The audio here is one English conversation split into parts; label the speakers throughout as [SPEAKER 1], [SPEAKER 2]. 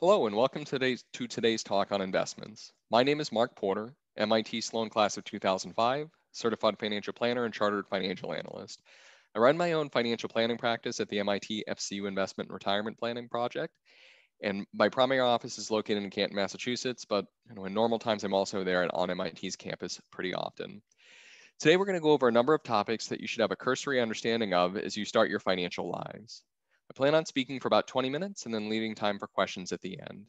[SPEAKER 1] Hello and welcome to today's, to today's talk on investments. My name is Mark Porter, MIT Sloan Class of 2005, Certified Financial Planner and Chartered Financial Analyst. I run my own financial planning practice at the MIT FCU Investment and Retirement Planning Project. And my primary office is located in Canton, Massachusetts, but you know, in normal times, I'm also there on MIT's campus pretty often. Today, we're going to go over a number of topics that you should have a cursory understanding of as you start your financial lives. I plan on speaking for about 20 minutes and then leaving time for questions at the end.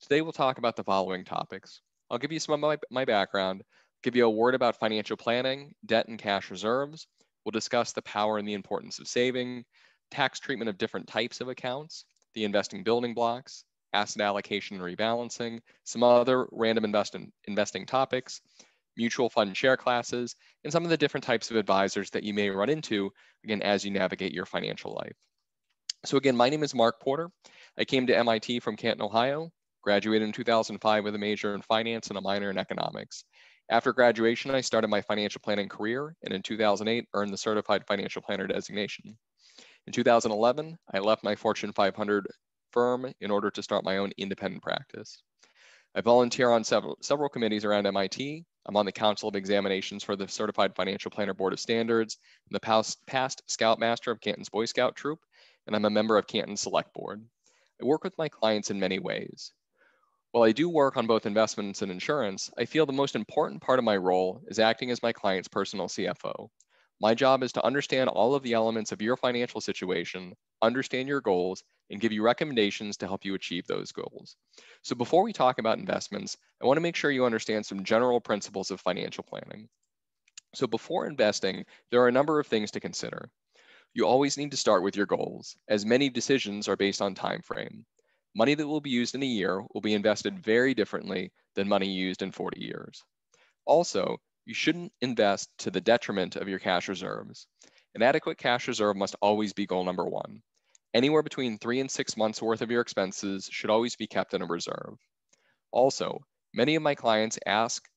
[SPEAKER 1] Today we'll talk about the following topics. I'll give you some of my, my background, give you a word about financial planning, debt and cash reserves. We'll discuss the power and the importance of saving, tax treatment of different types of accounts, the investing building blocks, asset allocation and rebalancing, some other random invest investing topics, mutual fund share classes, and some of the different types of advisors that you may run into, again, as you navigate your financial life. So again, my name is Mark Porter. I came to MIT from Canton, Ohio, graduated in 2005 with a major in finance and a minor in economics. After graduation, I started my financial planning career and in 2008 earned the Certified Financial Planner designation. In 2011, I left my Fortune 500 firm in order to start my own independent practice. I volunteer on several, several committees around MIT. I'm on the Council of Examinations for the Certified Financial Planner Board of Standards, and the past, past Scoutmaster of Canton's Boy Scout Troop, and I'm a member of Canton Select Board. I work with my clients in many ways. While I do work on both investments and insurance, I feel the most important part of my role is acting as my client's personal CFO. My job is to understand all of the elements of your financial situation, understand your goals, and give you recommendations to help you achieve those goals. So before we talk about investments, I wanna make sure you understand some general principles of financial planning. So before investing, there are a number of things to consider. You always need to start with your goals, as many decisions are based on time frame. Money that will be used in a year will be invested very differently than money used in 40 years. Also, you shouldn't invest to the detriment of your cash reserves. An adequate cash reserve must always be goal number one. Anywhere between three and six months worth of your expenses should always be kept in a reserve. Also, many of my clients ask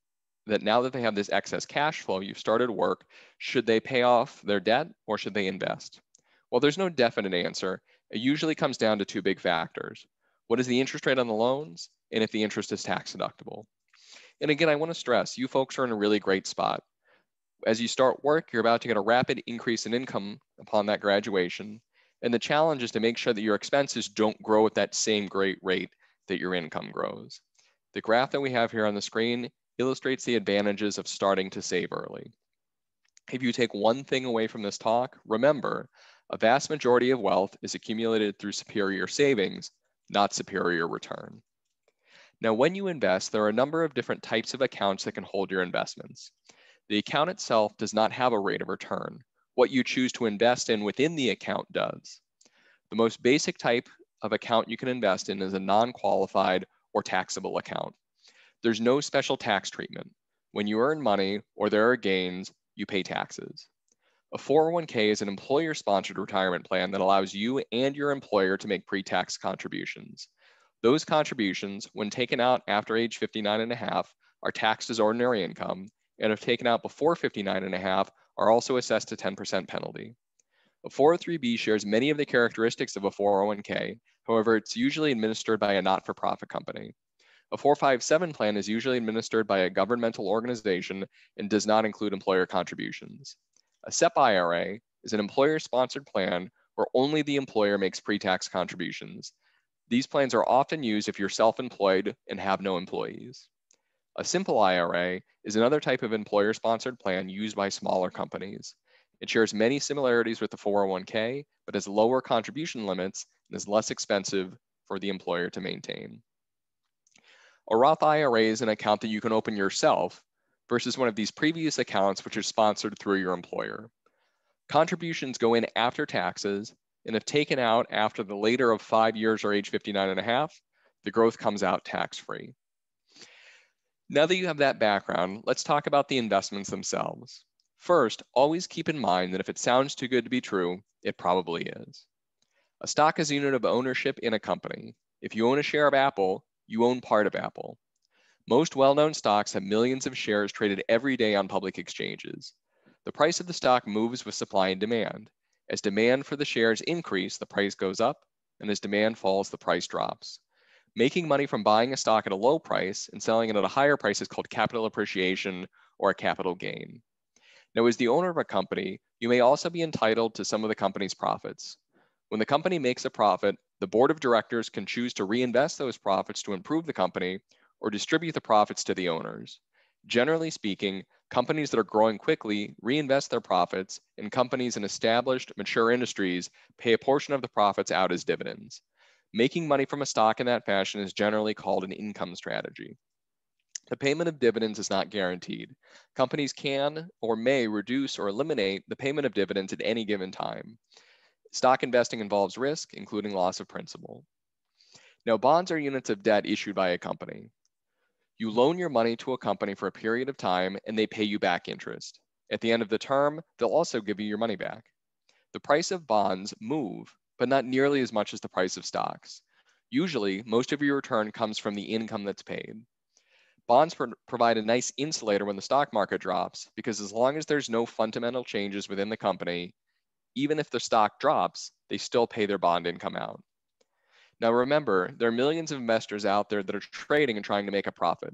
[SPEAKER 1] that now that they have this excess cash flow, you've started work, should they pay off their debt or should they invest? Well, there's no definite answer. It usually comes down to two big factors. What is the interest rate on the loans? And if the interest is tax deductible. And again, I wanna stress, you folks are in a really great spot. As you start work, you're about to get a rapid increase in income upon that graduation. And the challenge is to make sure that your expenses don't grow at that same great rate that your income grows. The graph that we have here on the screen illustrates the advantages of starting to save early. If you take one thing away from this talk, remember, a vast majority of wealth is accumulated through superior savings, not superior return. Now, when you invest, there are a number of different types of accounts that can hold your investments. The account itself does not have a rate of return. What you choose to invest in within the account does. The most basic type of account you can invest in is a non-qualified or taxable account. There's no special tax treatment. When you earn money or there are gains, you pay taxes. A 401k is an employer sponsored retirement plan that allows you and your employer to make pre tax contributions. Those contributions, when taken out after age 59 and a half, are taxed as ordinary income, and if taken out before 59 and a half, are also assessed a 10% penalty. A 403b shares many of the characteristics of a 401k, however, it's usually administered by a not for profit company. A 457 plan is usually administered by a governmental organization and does not include employer contributions. A SEP IRA is an employer-sponsored plan where only the employer makes pre-tax contributions. These plans are often used if you're self-employed and have no employees. A simple IRA is another type of employer-sponsored plan used by smaller companies. It shares many similarities with the 401k, but has lower contribution limits and is less expensive for the employer to maintain. A Roth IRA is an account that you can open yourself versus one of these previous accounts which are sponsored through your employer. Contributions go in after taxes, and if taken out after the later of five years or age 59 and a half, the growth comes out tax-free. Now that you have that background, let's talk about the investments themselves. First, always keep in mind that if it sounds too good to be true, it probably is. A stock is a unit of ownership in a company. If you own a share of Apple, you own part of Apple. Most well-known stocks have millions of shares traded every day on public exchanges. The price of the stock moves with supply and demand. As demand for the shares increase, the price goes up, and as demand falls, the price drops. Making money from buying a stock at a low price and selling it at a higher price is called capital appreciation or a capital gain. Now, as the owner of a company, you may also be entitled to some of the company's profits. When the company makes a profit, the board of directors can choose to reinvest those profits to improve the company or distribute the profits to the owners. Generally speaking, companies that are growing quickly reinvest their profits, and companies in established, mature industries pay a portion of the profits out as dividends. Making money from a stock in that fashion is generally called an income strategy. The payment of dividends is not guaranteed. Companies can or may reduce or eliminate the payment of dividends at any given time. Stock investing involves risk, including loss of principal. Now, bonds are units of debt issued by a company. You loan your money to a company for a period of time and they pay you back interest. At the end of the term, they'll also give you your money back. The price of bonds move but not nearly as much as the price of stocks. Usually, most of your return comes from the income that's paid. Bonds pro provide a nice insulator when the stock market drops because as long as there's no fundamental changes within the company, even if their stock drops, they still pay their bond income out. Now remember, there are millions of investors out there that are trading and trying to make a profit.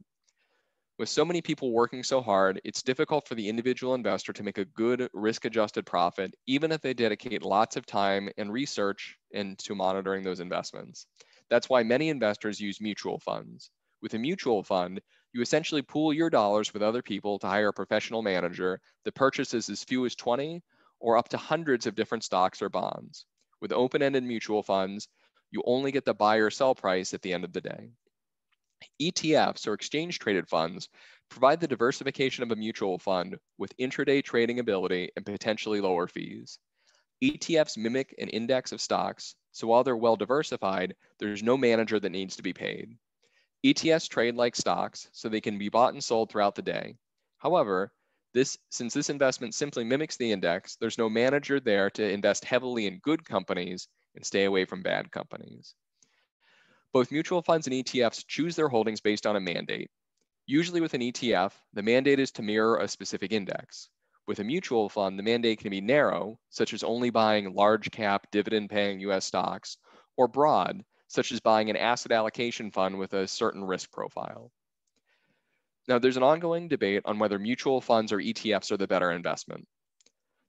[SPEAKER 1] With so many people working so hard, it's difficult for the individual investor to make a good risk adjusted profit, even if they dedicate lots of time and research into monitoring those investments. That's why many investors use mutual funds. With a mutual fund, you essentially pool your dollars with other people to hire a professional manager that purchases as few as 20 or up to hundreds of different stocks or bonds. With open ended mutual funds, you only get the buy or sell price at the end of the day. ETFs or exchange traded funds provide the diversification of a mutual fund with intraday trading ability and potentially lower fees. ETFs mimic an index of stocks, so while they're well diversified, there's no manager that needs to be paid. ETFs trade like stocks, so they can be bought and sold throughout the day. However, this, since this investment simply mimics the index, there's no manager there to invest heavily in good companies and stay away from bad companies. Both mutual funds and ETFs choose their holdings based on a mandate. Usually with an ETF, the mandate is to mirror a specific index. With a mutual fund, the mandate can be narrow, such as only buying large cap dividend paying US stocks, or broad, such as buying an asset allocation fund with a certain risk profile. Now, there's an ongoing debate on whether mutual funds or ETFs are the better investment.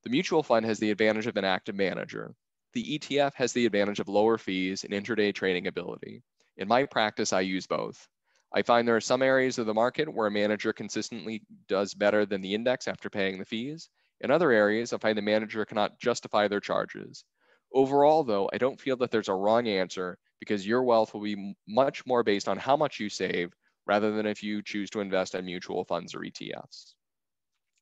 [SPEAKER 1] The mutual fund has the advantage of an active manager. The ETF has the advantage of lower fees and intraday trading ability. In my practice, I use both. I find there are some areas of the market where a manager consistently does better than the index after paying the fees. In other areas, I find the manager cannot justify their charges. Overall, though, I don't feel that there's a wrong answer because your wealth will be much more based on how much you save rather than if you choose to invest in mutual funds or ETFs.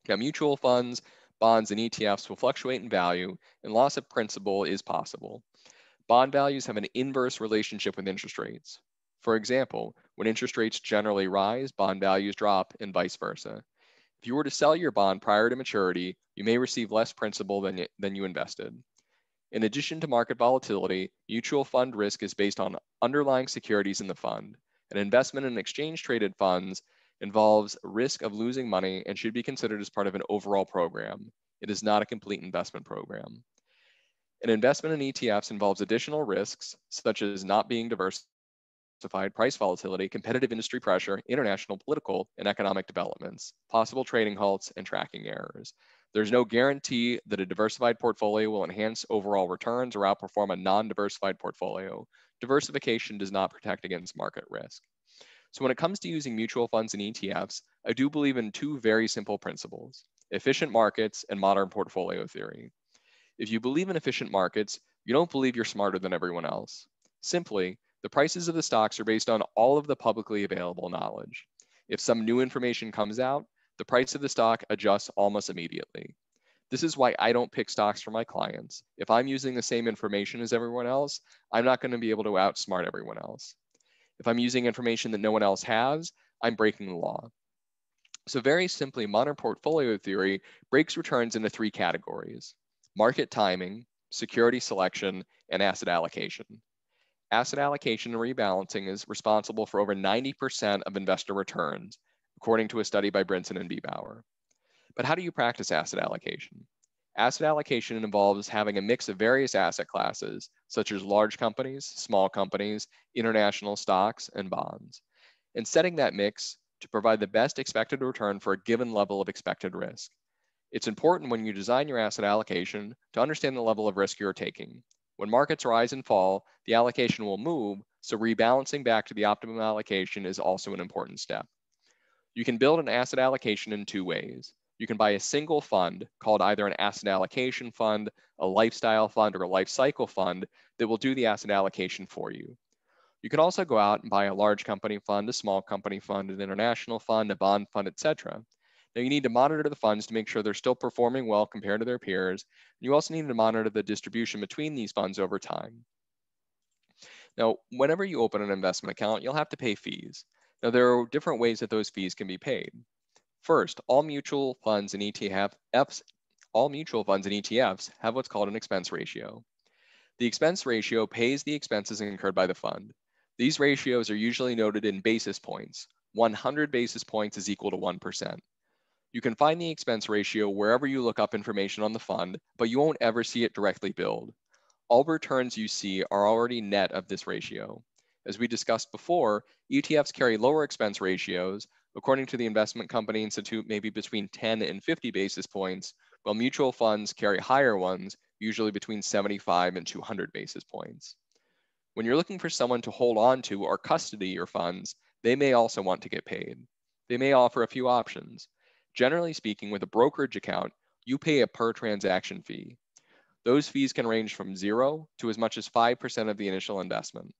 [SPEAKER 1] Now, mutual funds, bonds, and ETFs will fluctuate in value, and loss of principal is possible. Bond values have an inverse relationship with interest rates. For example, when interest rates generally rise, bond values drop and vice versa. If you were to sell your bond prior to maturity, you may receive less principal than, than you invested. In addition to market volatility, mutual fund risk is based on underlying securities in the fund. An investment in exchange traded funds involves risk of losing money and should be considered as part of an overall program. It is not a complete investment program. An investment in ETFs involves additional risks, such as not being diversified, price volatility, competitive industry pressure, international political and economic developments, possible trading halts, and tracking errors. There's no guarantee that a diversified portfolio will enhance overall returns or outperform a non-diversified portfolio. Diversification does not protect against market risk. So when it comes to using mutual funds and ETFs, I do believe in two very simple principles, efficient markets and modern portfolio theory. If you believe in efficient markets, you don't believe you're smarter than everyone else. Simply, the prices of the stocks are based on all of the publicly available knowledge. If some new information comes out, the price of the stock adjusts almost immediately. This is why I don't pick stocks for my clients. If I'm using the same information as everyone else, I'm not going to be able to outsmart everyone else. If I'm using information that no one else has, I'm breaking the law. So very simply, modern portfolio theory breaks returns into three categories market timing, security selection, and asset allocation. Asset allocation and rebalancing is responsible for over 90% of investor returns, according to a study by Brinson and Beebower. But how do you practice asset allocation? Asset allocation involves having a mix of various asset classes, such as large companies, small companies, international stocks, and bonds, and setting that mix to provide the best expected return for a given level of expected risk. It's important when you design your asset allocation to understand the level of risk you're taking. When markets rise and fall, the allocation will move, so rebalancing back to the optimum allocation is also an important step. You can build an asset allocation in two ways you can buy a single fund called either an asset allocation fund, a lifestyle fund, or a life cycle fund that will do the asset allocation for you. You can also go out and buy a large company fund, a small company fund, an international fund, a bond fund, etc. Now you need to monitor the funds to make sure they're still performing well compared to their peers. You also need to monitor the distribution between these funds over time. Now, whenever you open an investment account, you'll have to pay fees. Now, there are different ways that those fees can be paid. First, all mutual funds and ETFs, all mutual funds and ETFs have what's called an expense ratio. The expense ratio pays the expenses incurred by the fund. These ratios are usually noted in basis points. 100 basis points is equal to 1%. You can find the expense ratio wherever you look up information on the fund, but you won't ever see it directly billed. All returns you see are already net of this ratio. As we discussed before, ETFs carry lower expense ratios, according to the Investment Company Institute, maybe between 10 and 50 basis points, while mutual funds carry higher ones, usually between 75 and 200 basis points. When you're looking for someone to hold on to or custody your funds, they may also want to get paid. They may offer a few options. Generally speaking, with a brokerage account, you pay a per transaction fee. Those fees can range from zero to as much as 5% of the initial investment.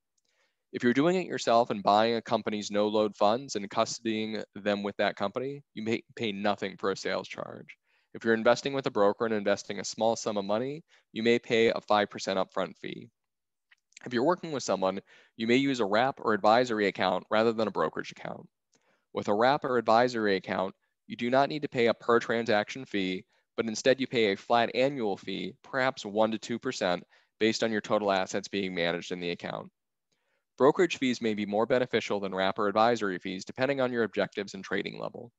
[SPEAKER 1] If you're doing it yourself and buying a company's no load funds and custodying them with that company, you may pay nothing for a sales charge. If you're investing with a broker and investing a small sum of money, you may pay a 5% upfront fee. If you're working with someone, you may use a wrap or advisory account rather than a brokerage account. With a wrap or advisory account, you do not need to pay a per transaction fee, but instead you pay a flat annual fee, perhaps 1% to 2%, based on your total assets being managed in the account. Brokerage fees may be more beneficial than wrap or advisory fees depending on your objectives and trading level.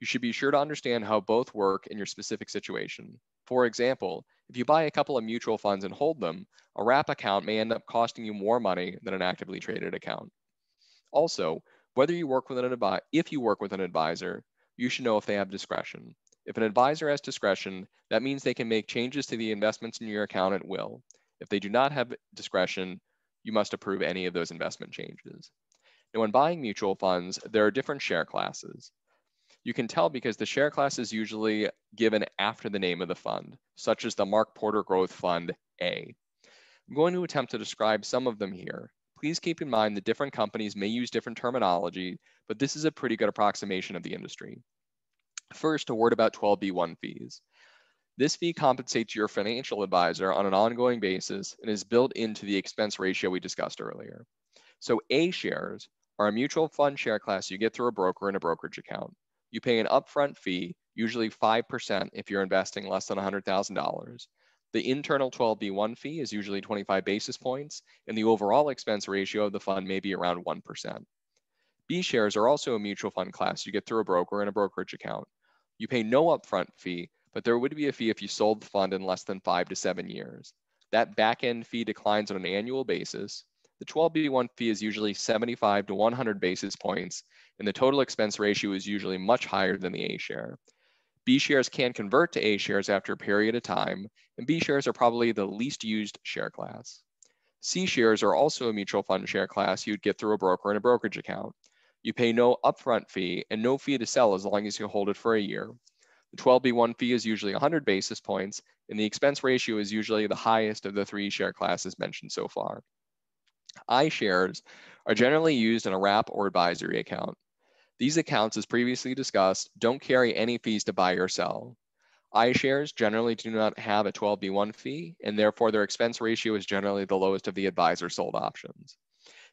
[SPEAKER 1] You should be sure to understand how both work in your specific situation. For example, if you buy a couple of mutual funds and hold them, a wrap account may end up costing you more money than an actively traded account. Also, whether you work with an advi- if you work with an advisor, you should know if they have discretion. If an advisor has discretion, that means they can make changes to the investments in your account at will. If they do not have discretion, you must approve any of those investment changes. Now, when buying mutual funds, there are different share classes. You can tell because the share class is usually given after the name of the fund, such as the Mark Porter Growth Fund A. I'm going to attempt to describe some of them here. Please keep in mind that different companies may use different terminology, but this is a pretty good approximation of the industry. First, a word about 12B1 fees. This fee compensates your financial advisor on an ongoing basis and is built into the expense ratio we discussed earlier. So A shares are a mutual fund share class you get through a broker in a brokerage account. You pay an upfront fee, usually 5% if you're investing less than $100,000. The internal 12B1 fee is usually 25 basis points, and the overall expense ratio of the fund may be around 1%. B shares are also a mutual fund class you get through a broker in a brokerage account. You pay no upfront fee, but there would be a fee if you sold the fund in less than five to seven years. That back end fee declines on an annual basis. The 12B1 fee is usually 75 to 100 basis points, and the total expense ratio is usually much higher than the A share. B shares can convert to A shares after a period of time, and B shares are probably the least used share class. C shares are also a mutual fund share class you'd get through a broker in a brokerage account. You pay no upfront fee and no fee to sell as long as you hold it for a year. The 12B1 fee is usually 100 basis points, and the expense ratio is usually the highest of the three share classes mentioned so far. I shares are generally used in a wrap or advisory account. These accounts, as previously discussed, don't carry any fees to buy or sell. I shares generally do not have a 12B1 fee, and therefore their expense ratio is generally the lowest of the advisor sold options.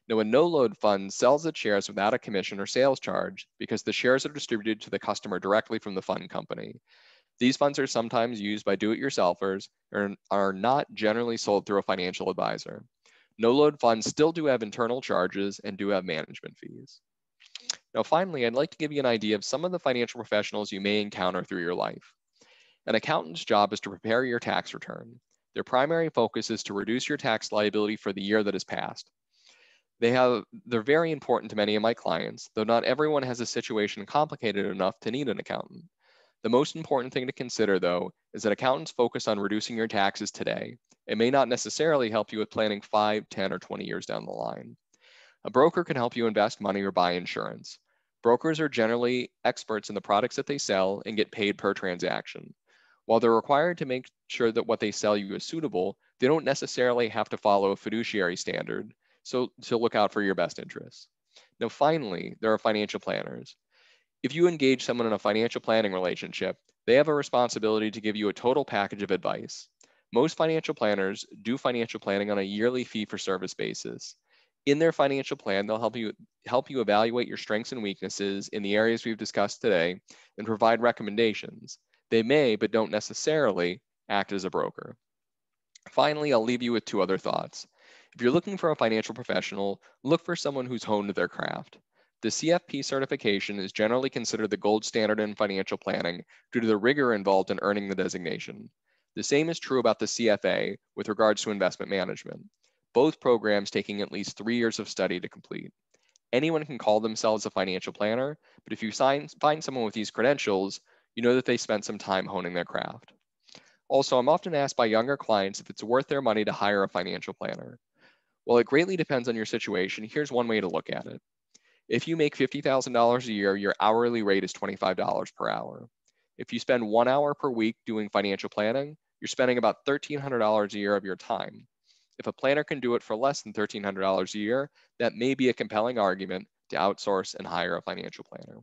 [SPEAKER 1] Now, a no-load fund sells its shares without a commission or sales charge because the shares are distributed to the customer directly from the fund company. These funds are sometimes used by do-it-yourselfers and are not generally sold through a financial advisor. No-load funds still do have internal charges and do have management fees. Now, finally, I'd like to give you an idea of some of the financial professionals you may encounter through your life. An accountant's job is to prepare your tax return. Their primary focus is to reduce your tax liability for the year that has passed. They have, they're very important to many of my clients, though not everyone has a situation complicated enough to need an accountant. The most important thing to consider, though, is that accountants focus on reducing your taxes today. It may not necessarily help you with planning 5, 10, or 20 years down the line. A broker can help you invest money or buy insurance. Brokers are generally experts in the products that they sell and get paid per transaction. While they're required to make sure that what they sell you is suitable, they don't necessarily have to follow a fiduciary standard, so to look out for your best interests. Now, finally, there are financial planners. If you engage someone in a financial planning relationship, they have a responsibility to give you a total package of advice. Most financial planners do financial planning on a yearly fee for service basis. In their financial plan, they'll help you help you evaluate your strengths and weaknesses in the areas we've discussed today and provide recommendations. They may, but don't necessarily, act as a broker. Finally, I'll leave you with two other thoughts. If you're looking for a financial professional, look for someone who's honed their craft. The CFP certification is generally considered the gold standard in financial planning due to the rigor involved in earning the designation. The same is true about the CFA with regards to investment management, both programs taking at least three years of study to complete. Anyone can call themselves a financial planner, but if you sign, find someone with these credentials, you know that they spent some time honing their craft. Also, I'm often asked by younger clients if it's worth their money to hire a financial planner. Well, it greatly depends on your situation. Here's one way to look at it. If you make $50,000 a year, your hourly rate is $25 per hour. If you spend one hour per week doing financial planning, you're spending about $1,300 a year of your time. If a planner can do it for less than $1,300 a year, that may be a compelling argument to outsource and hire a financial planner.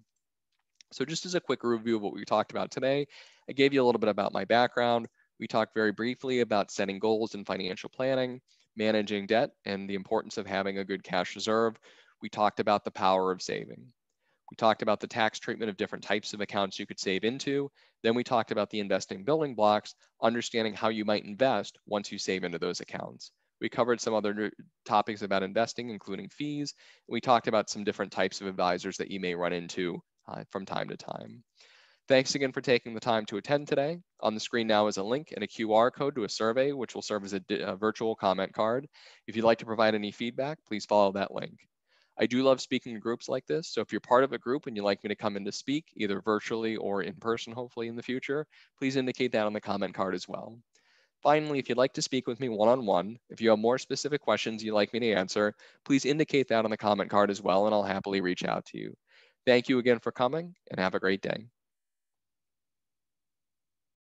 [SPEAKER 1] So just as a quick review of what we talked about today, I gave you a little bit about my background. We talked very briefly about setting goals in financial planning, managing debt, and the importance of having a good cash reserve we talked about the power of saving. We talked about the tax treatment of different types of accounts you could save into. Then we talked about the investing building blocks, understanding how you might invest once you save into those accounts. We covered some other topics about investing, including fees. We talked about some different types of advisors that you may run into uh, from time to time. Thanks again for taking the time to attend today. On the screen now is a link and a QR code to a survey, which will serve as a, a virtual comment card. If you'd like to provide any feedback, please follow that link. I do love speaking to groups like this. So if you're part of a group and you'd like me to come in to speak, either virtually or in person, hopefully in the future, please indicate that on the comment card as well. Finally, if you'd like to speak with me one-on-one, -on -one, if you have more specific questions you'd like me to answer, please indicate that on the comment card as well, and I'll happily reach out to you. Thank you again for coming and have a great day.